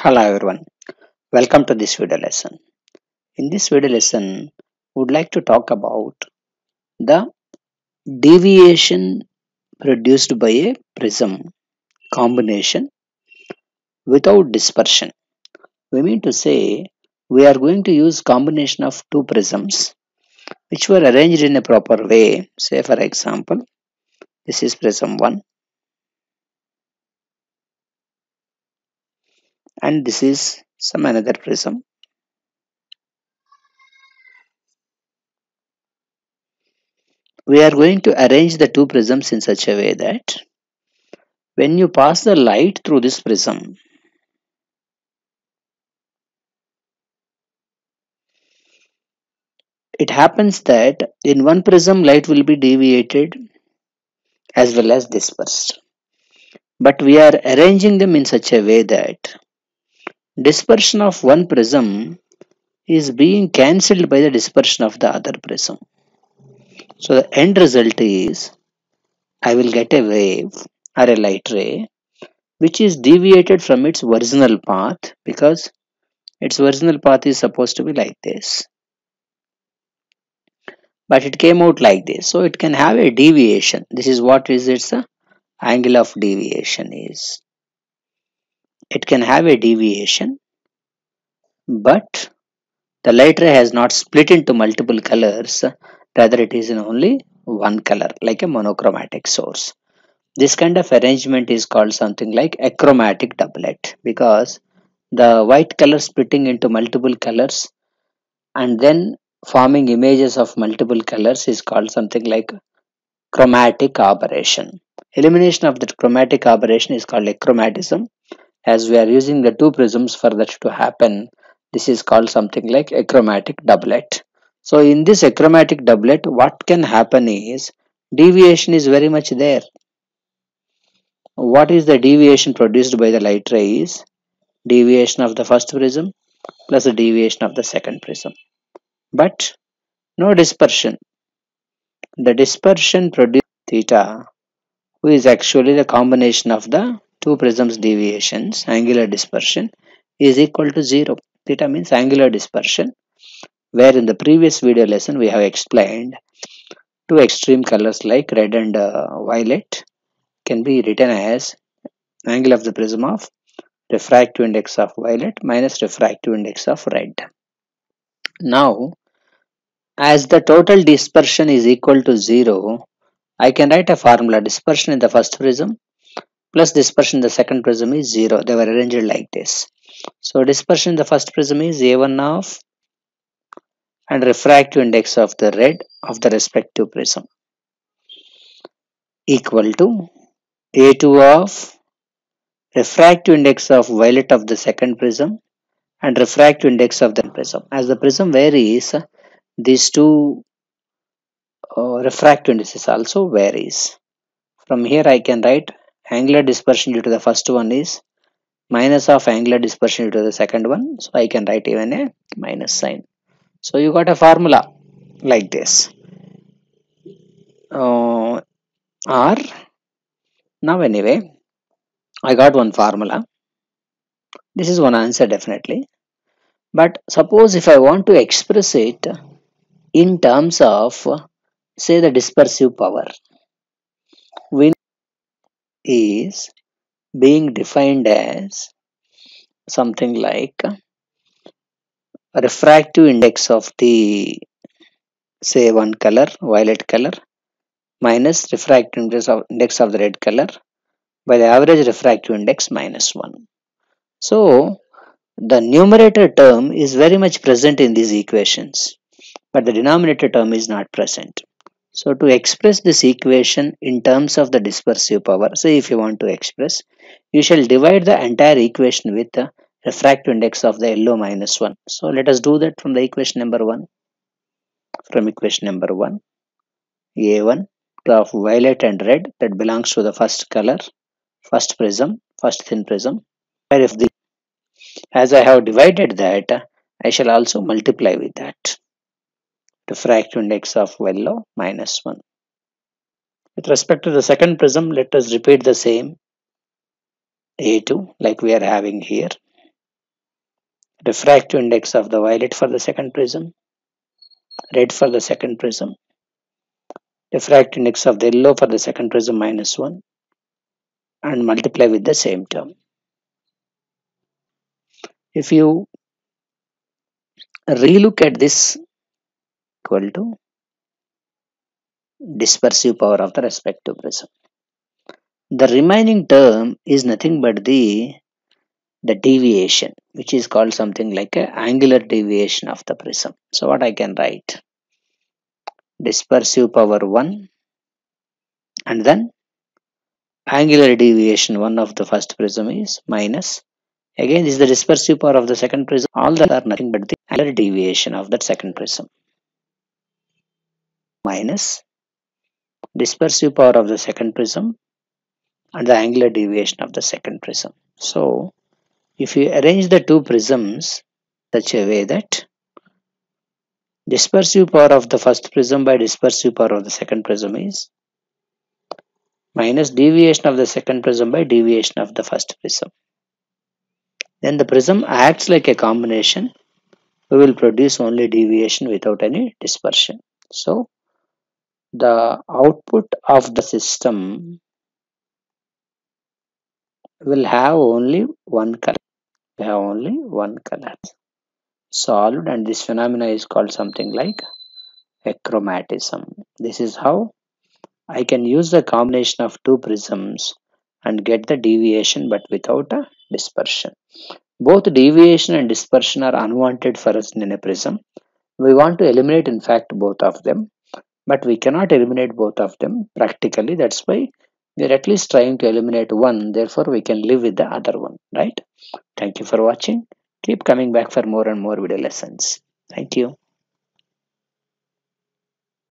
Hello everyone, welcome to this video lesson. In this video lesson, we would like to talk about the deviation produced by a prism combination without dispersion. We mean to say we are going to use combination of two prisms which were arranged in a proper way. Say for example, this is prism 1 and this is some another prism. We are going to arrange the two prisms in such a way that when you pass the light through this prism it happens that in one prism light will be deviated as well as dispersed but we are arranging them in such a way that dispersion of one prism is being cancelled by the dispersion of the other prism. So the end result is I will get a wave or a light ray which is deviated from its original path because its original path is supposed to be like this. But it came out like this. So it can have a deviation. This is what is its angle of deviation is it can have a deviation but the light ray has not split into multiple colors rather it is in only one color like a monochromatic source this kind of arrangement is called something like achromatic doublet because the white color splitting into multiple colors and then forming images of multiple colors is called something like chromatic aberration. Elimination of that chromatic aberration is called achromatism. As we are using the two prisms for that to happen, this is called something like achromatic doublet. So in this achromatic doublet, what can happen is deviation is very much there. What is the deviation produced by the light rays deviation of the first prism plus the deviation of the second prism but no dispersion. The dispersion produced theta, who is actually the combination of the two prisms deviations, angular dispersion, is equal to 0. Theta means angular dispersion, where in the previous video lesson we have explained two extreme colors like red and uh, violet can be written as angle of the prism of refractive index of violet minus refractive index of red. Now, as the total dispersion is equal to 0, I can write a formula dispersion in the first prism plus dispersion in the second prism is 0. They were arranged like this. So dispersion in the first prism is A1 of and refractive index of the red of the respective prism equal to A2 of refractive index of violet of the second prism and refractive index of the prism. As the prism varies, these two uh, refractive indices also varies. From here I can write angular dispersion due to the first one is minus of angular dispersion due to the second one. So I can write even a minus sign. So you got a formula like this. Uh, or now anyway, I got one formula. This is one answer definitely. But suppose if I want to express it in terms of say the dispersive power is being defined as something like refractive index of the say one color violet color minus refractive index of, index of the red color by the average refractive index minus 1 so the numerator term is very much present in these equations but the denominator term is not present. So to express this equation in terms of the dispersive power, say if you want to express, you shall divide the entire equation with the refractive index of the yellow minus 1. So let us do that from the equation number 1. From equation number 1, A1 of violet and red that belongs to the first color, first prism, first thin prism. If the as I have divided that, I shall also multiply with that refractive index of yellow minus 1. With respect to the second prism, let us repeat the same A2 like we are having here. refractive index of the violet for the second prism, red for the second prism, refractive index of the yellow for the second prism minus 1 and multiply with the same term. If you relook at this equal to dispersive power of the respective prism. The remaining term is nothing but the the deviation which is called something like a angular deviation of the prism. So what I can write dispersive power 1 and then angular deviation 1 of the first prism is minus again this is the dispersive power of the second prism all that are nothing but the angular deviation of that second prism minus dispersive power of the second prism and the angular deviation of the second prism. So if you arrange the two prisms such a way that dispersive power of the first prism by dispersive power of the second prism is minus deviation of the second prism by deviation of the first prism. Then the prism acts like a combination. We will produce only deviation without any dispersion. So the output of the system will have only one color. We have only one color solved and this phenomena is called something like achromatism. This is how I can use the combination of two prisms and get the deviation but without a dispersion. Both deviation and dispersion are unwanted for us in a prism. We want to eliminate in fact both of them but we cannot eliminate both of them practically. That's why we are at least trying to eliminate one. Therefore we can live with the other one right? Thank you for watching. Keep coming back for more and more video lessons. Thank you